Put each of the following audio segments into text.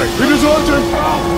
It is urgent.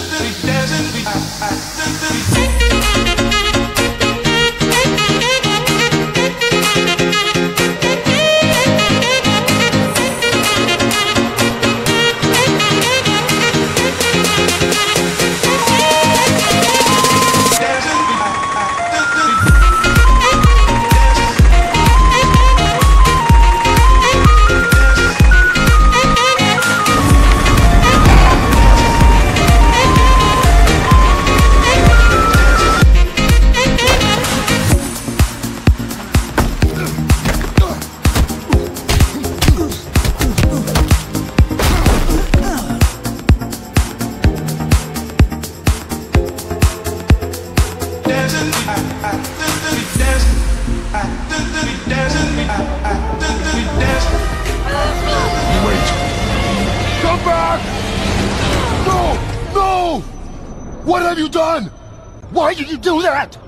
Back! No! No! What have you done? Why did you do that?